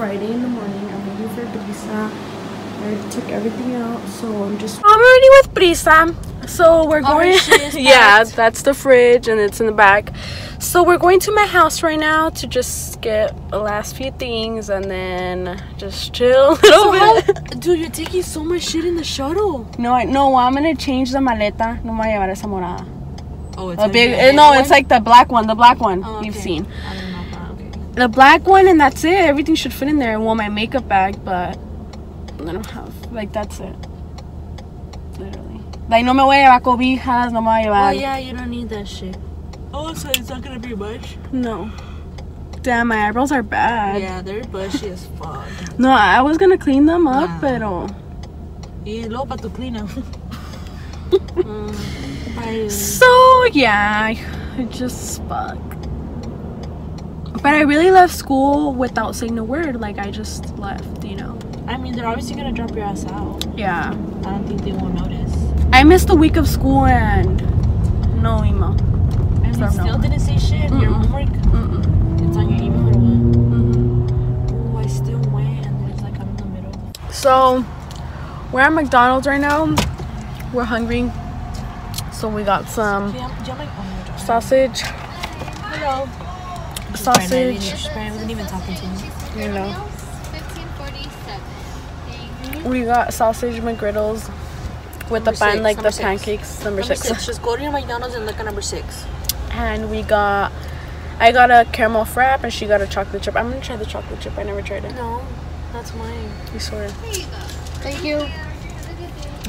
Friday in the morning. I'm waiting for Brisa. I already took everything out, so I'm just. I'm already with Brisa. So we're going. is yeah, that's the fridge, and it's in the back. So we're going to my house right now to just get the last few things, and then just chill a little So bit. dude, you're taking so much shit in the shuttle. No, I, no, I'm gonna change the maleta. No me voy a llevar esa morada. Oh, it's A big, eh, no, it's like the black one, the black one Oh, you've okay. seen. The black one, and that's it. Everything should fit in there. Well, my makeup bag, but I don't have. Like, that's it. Literally. Like, no me voy a llevar cobijas, no me voy a Oh yeah, you don't need that shit. Oh, so it's not gonna be much. No. Damn, my eyebrows are bad. Yeah, they're bushy as fuck. No, I was gonna clean them up, Nah. pero. Y luego para tu clean up. Mm, bye. So, yeah, I just fuck. But I really left school without saying a word. Like, I just left, you know? I mean, they're obviously gonna drop your ass out. Yeah. I don't think they won't notice. I missed a week of school and. No email. And they still no didn't say shit. Your Mm-mm. homework, Mm-mm. it's on your email or what? Oh, I still went and it's like I'm in the middle. So, we're at McDonald's right now. We're hungry. So, we got some Do you have, do you have oh my, oh sausage. Hello. Sausage. She's probably wasn't even talking to me. You know. Fifteen forty-seven. Thank you. We got sausage McGriddles with the Number pan, six, like number the six. pancakes, number, Number six. six. Just go to your McDonald's and look at number six. And we got, I got a caramel frap and she got a chocolate chip. I'm gonna try the chocolate chip. I never tried it. No, that's mine. I swear. There you go. Thank you.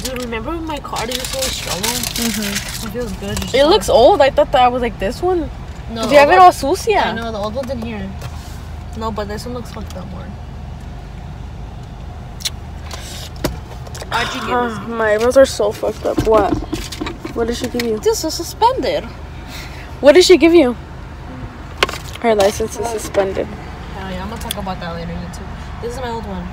Dude, remember when my card used to always struggle? Mm-hmm. It feels good. just It looks old. I thought that I was like this one. No, Do you have it all sucia? I know the old one's in here. No, but this one looks fucked up more. How'd you Ah, my eyebrows are so fucked up. What? What did she give you? This is suspended. What did she give you? Her license is suspended. Oh yeah, I'm gonna talk about that later YouTube. This is my old one.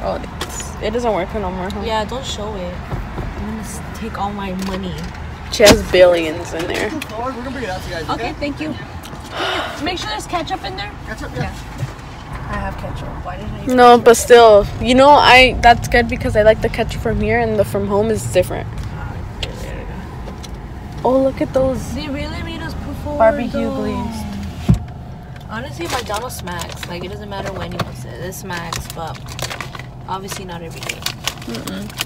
Oh, it doesn't work no more. Huh? Yeah, don't show it. I'm gonna take all my money. She has billions in there. We're gonna bring it out to you guys. Okay, thank you. Make sure there's ketchup in there. Ketchup, yeah. I have ketchup. Why didn't I? No, but still, you know, I that's good because I like the ketchup from here and the from home is different. Oh, look at those They really made us put forward barbecue those. glazed. Honestly, McDonald's smacks. Like it doesn't matter when you want it. It smacks, but obviously not every day.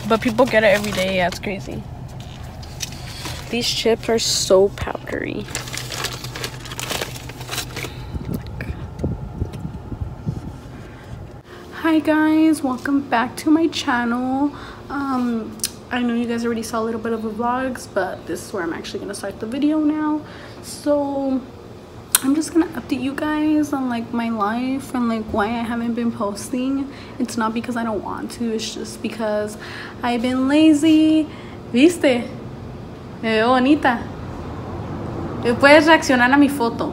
But people get it every day. Yeah, it's crazy. These chips are so powdery. Hi guys, welcome back to my channel. Um, I know you guys already saw a little bit of the vlogs, but this is where I'm actually gonna start the video now. So I'm just gonna update you guys on like my life and like why I haven't been posting. It's not because I don't want to, it's just because I've been lazy. ¿Viste? Me veo bonita. Y Puedes reaccionar a mi foto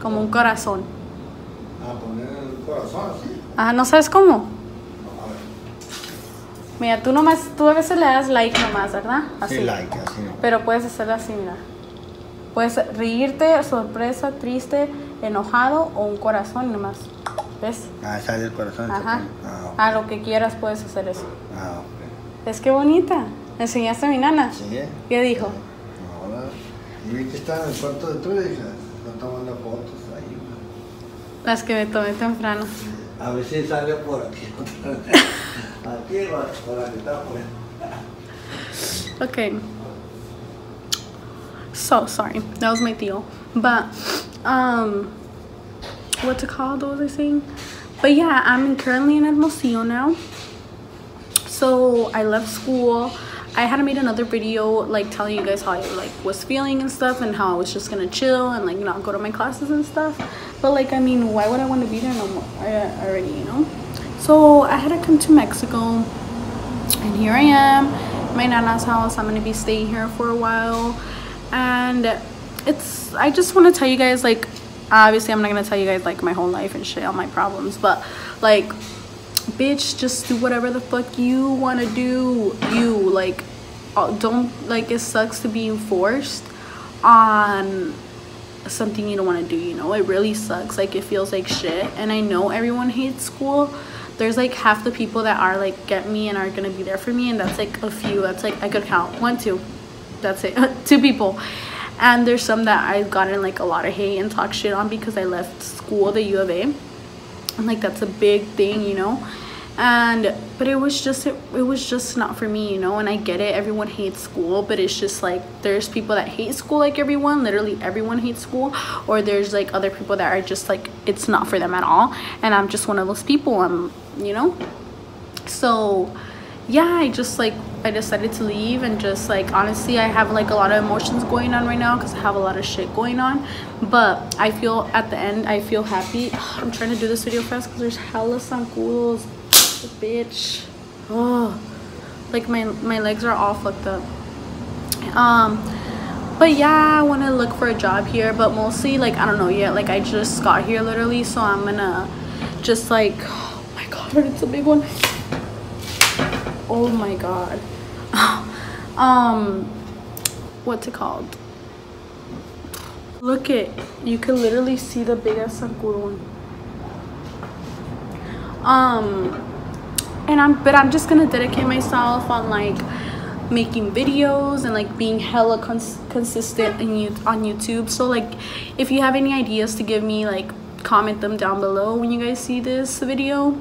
como un corazón. A poner el corazón así. Ah, ¿no sabes cómo? No, a ver. Mira, tú nomás, tú a veces le das like nomás, ¿verdad? Así. Sí, like, así no. Pero puedes hacerlo así, mira. Puedes reírte, sorpresa, triste, enojado o un corazón nomás. ¿Ves? Ah, sale el corazón. Ajá. Ah. A lo que quieras puedes hacer eso. Ah, ok. Es que bonita. ¿Me enseñaste a mi nana? Sí. ¿Qué dijo? Ahora. Y vi que estaba en el cuarto de tu hija. Tomando fotos ahí. Las que me tomé temprano. A ver si sale por aquí. aquí o por la que está por. Okay. So sorry. That was my deal. But um what's it called? What was I saying? But yeah, I'm currently in Hermosillo now. So I left school. I had made another video like telling you guys how I like was feeling and stuff and how I was just gonna chill and like not go to my classes and stuff. But like I mean why would I want to be there no more I, already, you know? So I had to come to Mexico and here I am my nana's house I'm gonna be staying here for a while and it's I just want to tell you guys like obviously I'm not gonna tell you guys like my whole life and shit all my problems but like bitch just do whatever the fuck you want to do you like uh, don't like it sucks to be forced on something you don't want to do you know? It really sucks like it feels like shit and i know everyone hates school. There's like half the people that are like get me and are gonna be there for me and that's like a few that's like i could count. One two. That's it. Two people. And there's some that i've gotten like a lot of hate and talk shit on because i left school the u of a and like that's a big thing you know? And but it was just it, it was just not for me you know? And i get it everyone hates school but it's just like there's people that hate school like everyone literally everyone hates school or there's like other people that are just like it's not for them at all. And i'm just one of those people i'm you know? So yeah i just like i decided to leave and just like honestly i have like a lot of emotions going on right now because i have a lot of shit going on. But i feel at the end i feel happy. I'm trying to do this video fast because there's hella zancudos bitch. Oh like my my legs are all fucked up. Um but yeah i want to look for a job here but mostly like i don't know yet. Like i just got here literally so i'm gonna just like oh my god it's a big one oh my god. Um what's it called? Look it. You can literally see the big ass um and i'm but i'm just gonna dedicate myself on like making videos and like being hella cons consistent you on youtube. So like if you have any ideas to give me like comment them down below when you guys see this video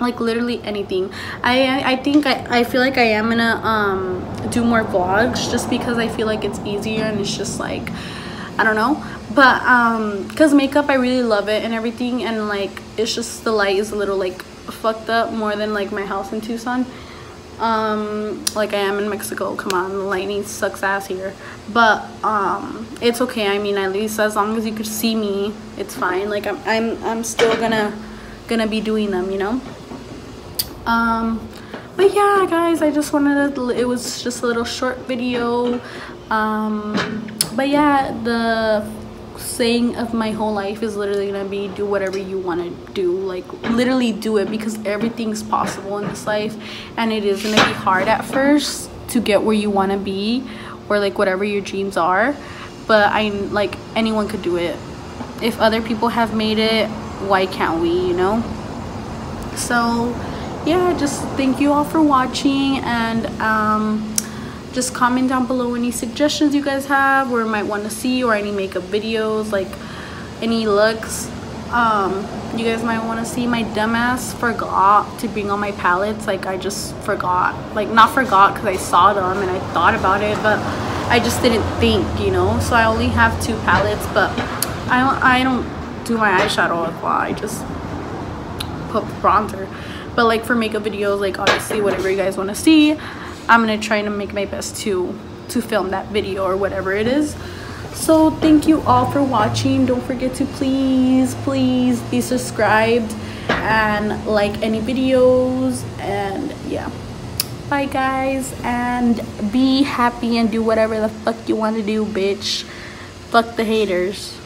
like literally anything. I i think i i feel like i am gonna um do more vlogs just because i feel like it's easier and it's just like i don't know. But um because makeup i really love it and everything and like it's just the light is a little like fucked up more than like my house in tucson. Um like i am in mexico. Come on the lightning sucks ass here. But um it's okay. I mean at least as long as you could see me it's fine. Like i'm i'm, I'm still gonna gonna be doing them you know um but yeah guys i just wanted to it was just a little short video. Um but yeah the saying of my whole life is literally gonna be do whatever you want to do. Like literally do it because everything's possible in this life. And it is gonna be hard at first to get where you want to be or like whatever your dreams are. But i like anyone could do it. If other people have made it why can't we you know? So yeah just thank you all for watching and um just comment down below any suggestions you guys have or might want to see or any makeup videos like any looks. Um you guys might want to see my dumbass forgot to bring all my palettes. Like i just forgot like not forgot because i saw them and i thought about it but i just didn't think you know? So i only have two palettes but i don't i don't do my eyeshadow with i just put bronzer but like for makeup videos like obviously whatever you guys want to see i'm gonna try to make my best to to film that video or whatever it is. So thank you all for watching. Don't forget to please please be subscribed and like any videos. And yeah. Bye guys and be happy and do whatever the fuck you want to do bitch. Fuck the haters